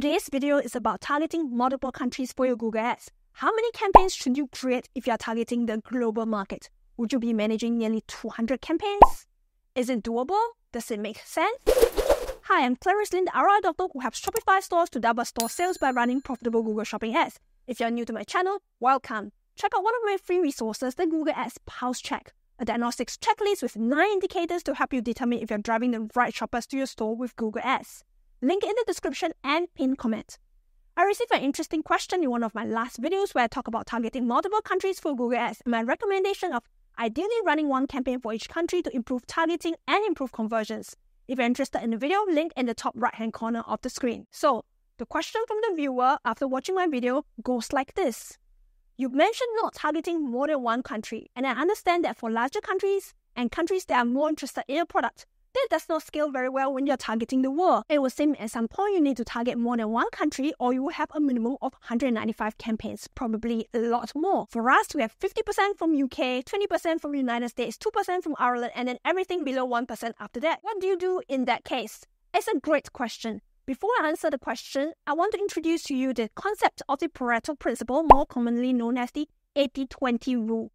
Today's video is about targeting multiple countries for your Google Ads. How many campaigns should you create if you are targeting the global market? Would you be managing nearly 200 campaigns? Is it doable? Does it make sense? Hi, I'm Clarice Lin, the ROI doctor who helps Shopify stores to double store sales by running profitable Google Shopping ads. If you're new to my channel, welcome. Check out one of my free resources, the Google Ads Pulse Check, a diagnostics checklist with nine indicators to help you determine if you're driving the right shoppers to your store with Google Ads. Link in the description and pinned comment. I received an interesting question in one of my last videos where I talk about targeting multiple countries for Google Ads and my recommendation of ideally running one campaign for each country to improve targeting and improve conversions. If you're interested in the video, link in the top right hand corner of the screen. So, the question from the viewer after watching my video goes like this. You mentioned not targeting more than one country, and I understand that for larger countries and countries that are more interested in a product, that does not scale very well when you're targeting the world. It will seem at some point you need to target more than one country or you will have a minimum of 195 campaigns, probably a lot more. For us, we have 50% from UK, 20% from United States, 2% from Ireland, and then everything below 1% after that. What do you do in that case? It's a great question. Before I answer the question, I want to introduce to you the concept of the Pareto principle, more commonly known as the 80-20 rule.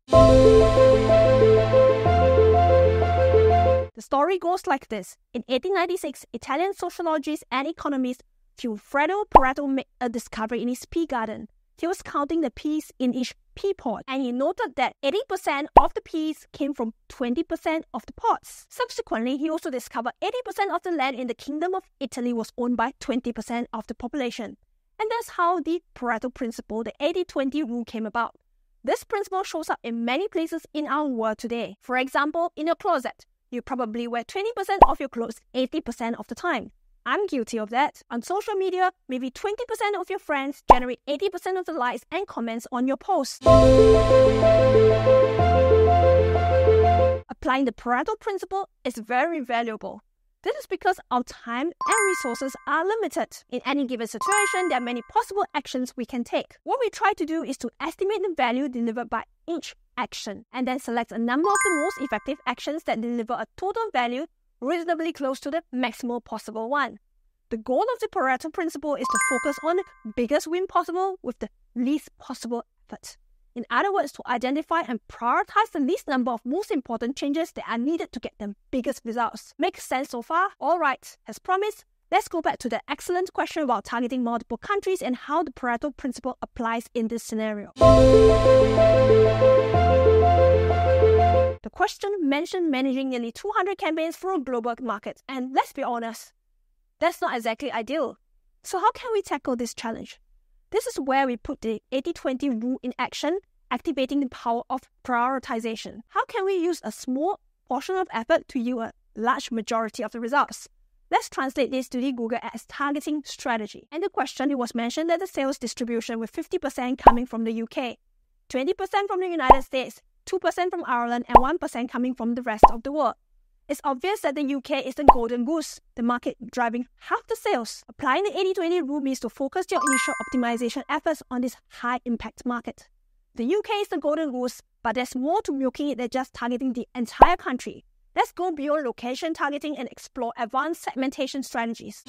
Story goes like this. In 1896, Italian sociologist and economist Vilfredo Pareto made a discovery in his pea garden. He was counting the peas in each pea pod, and he noted that 80% of the peas came from 20% of the pods. Subsequently, he also discovered 80% of the land in the Kingdom of Italy was owned by 20% of the population. And that's how the Pareto principle, the 80 20 rule, came about. This principle shows up in many places in our world today. For example, in your closet, you probably wear 20% of your clothes 80% of the time. I'm guilty of that. On social media, maybe 20% of your friends generate 80% of the likes and comments on your posts. Applying the Pareto principle is very valuable. This is because our time and resources are limited. In any given situation, there are many possible actions we can take. What we try to do is to estimate the value delivered by each action and then select a number of the most effective actions that deliver a total value reasonably close to the maximal possible one. The goal of the Pareto principle is to focus on the biggest win possible with the least possible effort. In other words, to identify and prioritize the least number of most important changes that are needed to get the biggest results. Makes sense so far? Alright, as promised, let's go back to the excellent question about targeting multiple countries and how the Pareto principle applies in this scenario. The question mentioned managing nearly 200 campaigns for a global market, and let's be honest, that's not exactly ideal. So, how can we tackle this challenge? This is where we put the 80 20 rule in action, activating the power of prioritization. How can we use a small portion of effort to yield a large majority of the results? Let's translate this to the Google Ads targeting strategy. And the question it was mentioned that the sales distribution with 50% coming from the UK, 20% from the United States, 2% from Ireland, and 1% coming from the rest of the world. It's obvious that the UK is the golden goose, the market driving half the sales. Applying the 80 20 rule means to focus your initial optimization efforts on this high impact market. The UK is the golden goose, but there's more to milking it than just targeting the entire country. Let's go beyond location targeting and explore advanced segmentation strategies.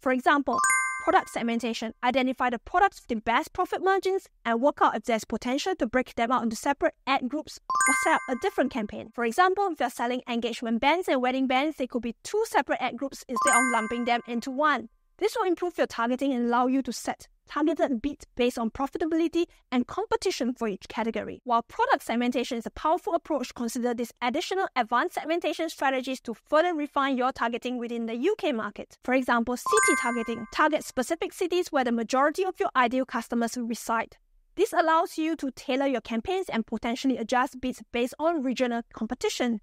For example, product segmentation, identify the products with the best profit margins, and work out if there's potential to break them out into separate ad groups or set up a different campaign. For example, if you're selling engagement bands and wedding bands, they could be two separate ad groups instead of lumping them into one. This will improve your targeting and allow you to set targeted bids based on profitability and competition for each category. While product segmentation is a powerful approach, consider these additional advanced segmentation strategies to further refine your targeting within the UK market. For example, city targeting. Target specific cities where the majority of your ideal customers reside. This allows you to tailor your campaigns and potentially adjust bids based on regional competition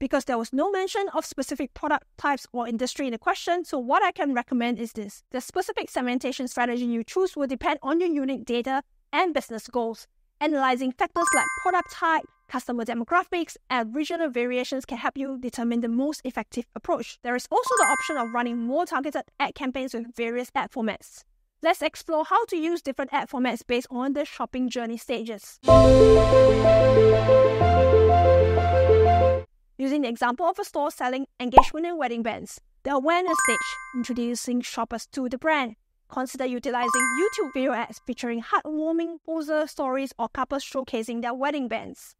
because there was no mention of specific product types or industry in the question. So what I can recommend is this. The specific segmentation strategy you choose will depend on your unique data and business goals. Analyzing factors like product type, customer demographics, and regional variations can help you determine the most effective approach. There is also the option of running more targeted ad campaigns with various ad formats. Let's explore how to use different ad formats based on the shopping journey stages. Using the example of a store selling engagement and wedding bands, The awareness stage, introducing shoppers to the brand. Consider utilizing YouTube video ads featuring heartwarming poser stories or couples showcasing their wedding bands.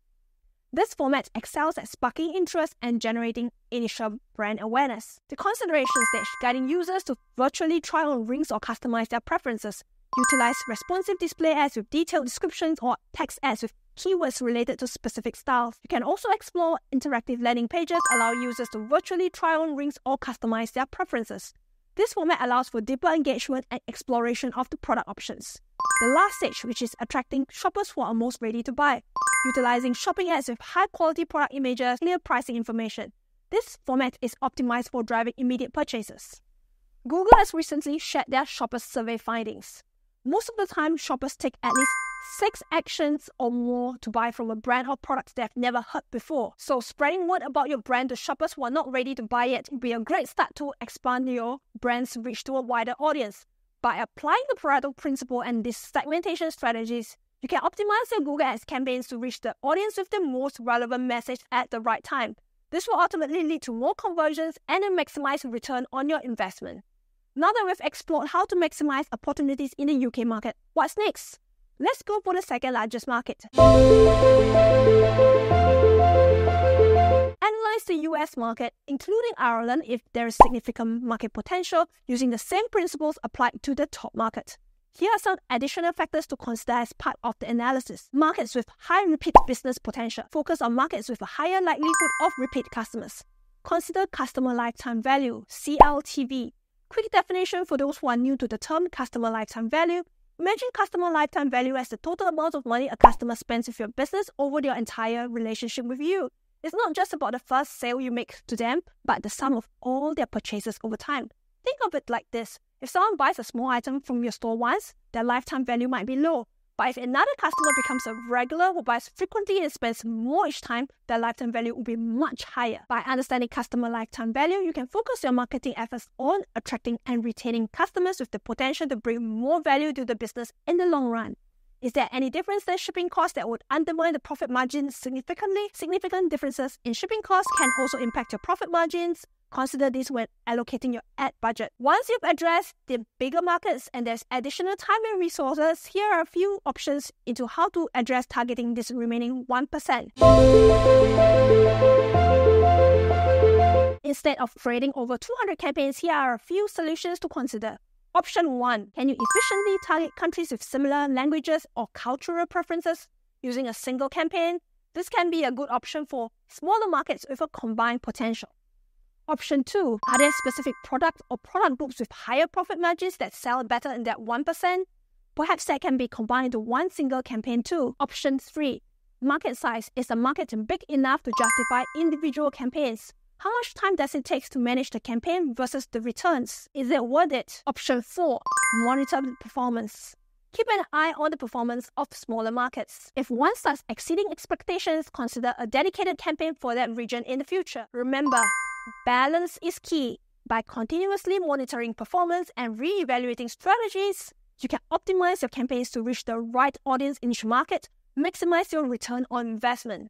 This format excels at sparking interest and generating initial brand awareness. The consideration stage, guiding users to virtually try on rings or customize their preferences. Utilize responsive display ads with detailed descriptions or text ads with keywords related to specific styles. You can also explore interactive landing pages, allow users to virtually try on rings or customize their preferences. This format allows for deeper engagement and exploration of the product options. The last stage, which is attracting shoppers who are most ready to buy, utilizing shopping ads with high quality product images, clear pricing information. This format is optimized for driving immediate purchases. Google has recently shared their shoppers' survey findings. Most of the time, shoppers take at least six actions or more to buy from a brand or product they've never heard before. So, spreading word about your brand to shoppers who are not ready to buy it will be a great start to expand your brand's reach to a wider audience. By applying the Pareto principle and these segmentation strategies, you can optimize your Google Ads campaigns to reach the audience with the most relevant message at the right time. This will ultimately lead to more conversions and a maximized return on your investment. Now that we've explored how to maximize opportunities in the UK market, what's next? Let's go for the second largest market. Analyze the US market, including Ireland, if there is significant market potential, using the same principles applied to the top market. Here are some additional factors to consider as part of the analysis. Markets with high repeat business potential. Focus on markets with a higher likelihood of repeat customers. Consider customer lifetime value, CLTV. Quick definition for those who are new to the term customer lifetime value Imagine customer lifetime value as the total amount of money a customer spends with your business over their entire relationship with you. It's not just about the first sale you make to them, but the sum of all their purchases over time. Think of it like this if someone buys a small item from your store once, their lifetime value might be low. But if another customer becomes a regular who buys frequently and spends more each time, their lifetime value will be much higher. By understanding customer lifetime value, you can focus your marketing efforts on attracting and retaining customers with the potential to bring more value to the business in the long run. Is there any difference in shipping costs that would undermine the profit margin significantly? Significant differences in shipping costs can also impact your profit margins. Consider this when allocating your ad budget. Once you've addressed the bigger markets and there's additional time and resources, here are a few options into how to address targeting this remaining 1%. Instead of creating over 200 campaigns, here are a few solutions to consider. Option 1 Can you efficiently target countries with similar languages or cultural preferences using a single campaign? This can be a good option for smaller markets with a combined potential. Option two, are there specific products or product groups with higher profit margins that sell better in that 1%? Perhaps that can be combined into one single campaign too. Option three, market size. Is the market big enough to justify individual campaigns? How much time does it take to manage the campaign versus the returns? Is it worth it? Option 4. Monitor performance. Keep an eye on the performance of smaller markets. If one starts exceeding expectations, consider a dedicated campaign for that region in the future. Remember, Balance is key. By continuously monitoring performance and re-evaluating strategies, you can optimize your campaigns to reach the right audience in each market, maximize your return on investment.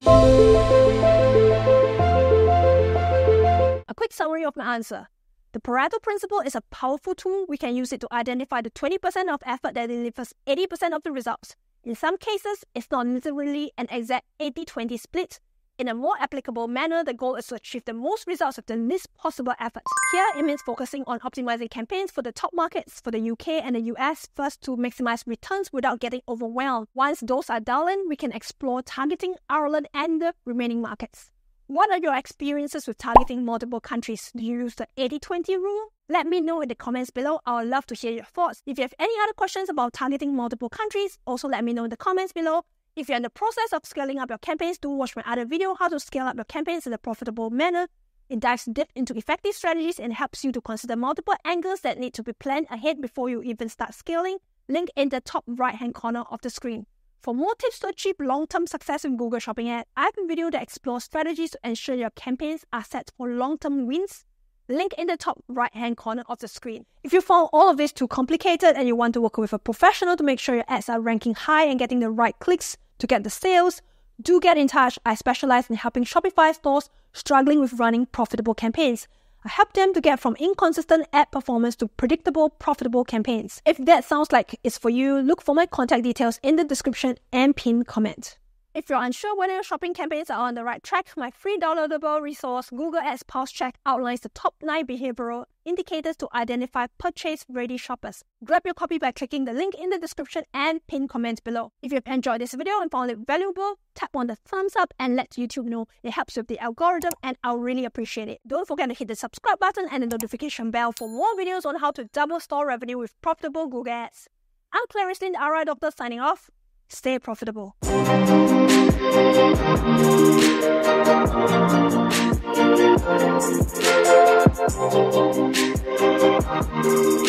A quick summary of my answer. The Pareto principle is a powerful tool. We can use it to identify the 20% of effort that delivers 80% of the results. In some cases, it's not literally an exact 80 20 split, in a more applicable manner, the goal is to achieve the most results with the least possible effort. Here, it means focusing on optimizing campaigns for the top markets for the UK and the US first to maximize returns without getting overwhelmed. Once those are done, we can explore targeting Ireland and the remaining markets. What are your experiences with targeting multiple countries? Do you use the 80 20 rule? Let me know in the comments below. I would love to hear your thoughts. If you have any other questions about targeting multiple countries, also let me know in the comments below. If you're in the process of scaling up your campaigns, do watch my other video, how to scale up your campaigns in a profitable manner. It dives deep into effective strategies and helps you to consider multiple angles that need to be planned ahead before you even start scaling. Link in the top right hand corner of the screen. For more tips to achieve long-term success in Google Shopping Ads, I have a video that explores strategies to ensure your campaigns are set for long-term wins. Link in the top right-hand corner of the screen. If you found all of this too complicated and you want to work with a professional to make sure your ads are ranking high and getting the right clicks, to get the sales, do get in touch. I specialize in helping Shopify stores struggling with running profitable campaigns. I help them to get from inconsistent ad performance to predictable, profitable campaigns. If that sounds like it's for you, look for my contact details in the description and pinned comment. If you're unsure whether your shopping campaigns are on the right track, my free downloadable resource, Google Ads Pulse Check, outlines the top 9 behavioral indicators to identify purchase ready shoppers. Grab your copy by clicking the link in the description and pin comment below. If you've enjoyed this video and found it valuable, tap on the thumbs up and let YouTube know. It helps with the algorithm and I'll really appreciate it. Don't forget to hit the subscribe button and the notification bell for more videos on how to double store revenue with profitable Google Ads. I'm Clarice Lin, RI Doctor, signing off. Stay profitable. Thank you.